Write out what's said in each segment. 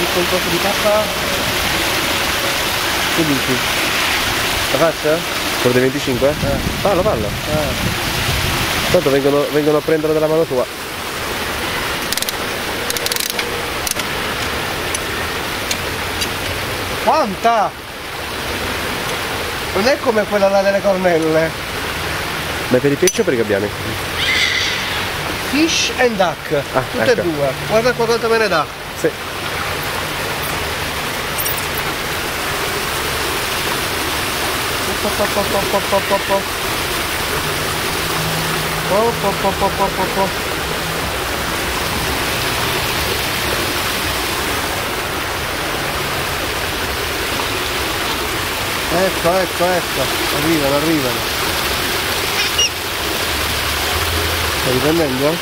Butto un po' di pappa. Che dici? La faccia? Quello dei 25? Eh. Fallo, fallo. Eh. Tanto vengono, vengono a prenderlo dalla mano tua. Quanta? Non è come quella là delle cornelle. Ma è per i pesci o per i gabbiani? Fish and duck. Ah, Tutte ecco. e due. Guarda qua quanto me ne dà. Sì. Po, po, po, esto, esto, esto. Arribalo, arribalo. Stai prendendo?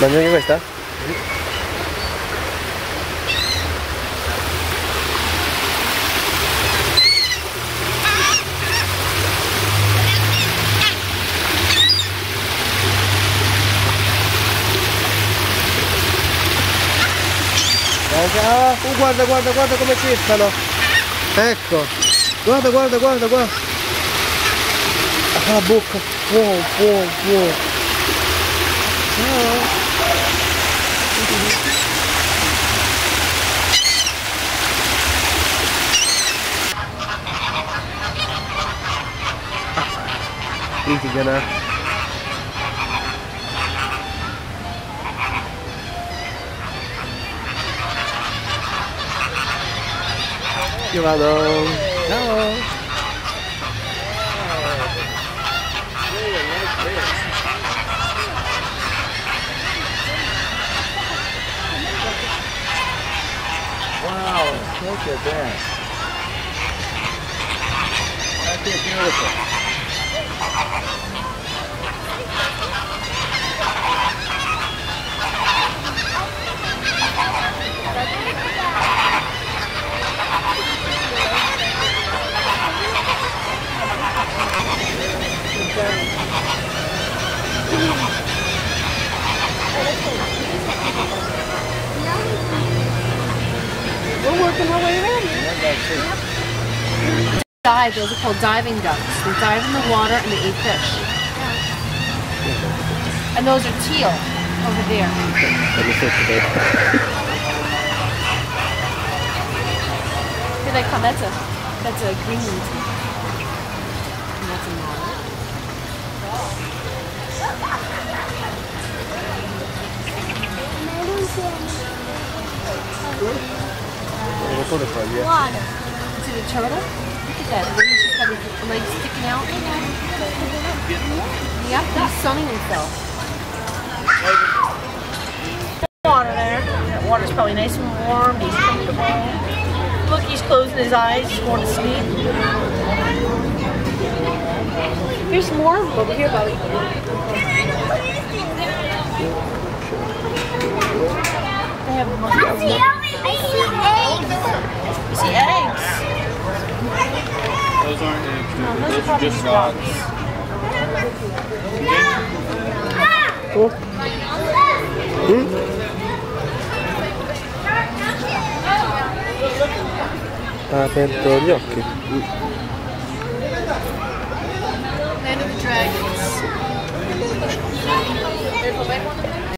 Mangiami questa? Sì. Ah, oh, guarda, guarda, guarda come cercano. Ecco. Guarda, guarda, guarda, guarda. Ah, la bocca. Wow, wow, wow. Ah. Litigano. Vado. Ciao. Wow, look at that. That's beautiful. Working our way around here. Dive, those are called diving ducks. They dive in the water and they eat fish. And those are teal over there. Per Here they come. That's a that's a Greenland teal. And that's a monitor. Le foglie. See the turtle? Look at that. Wings just got his legs sticking out. Yep, he's sunning himself. Water there. That water's probably nice and warm. He's comfortable. Look, he's closing his eyes. He's going to sleep. Here's more over here, Bobby. They have mushrooms. You see eggs. Those aren't eggs, those are just frogs. dogs. Ha aperto gli occhi. Land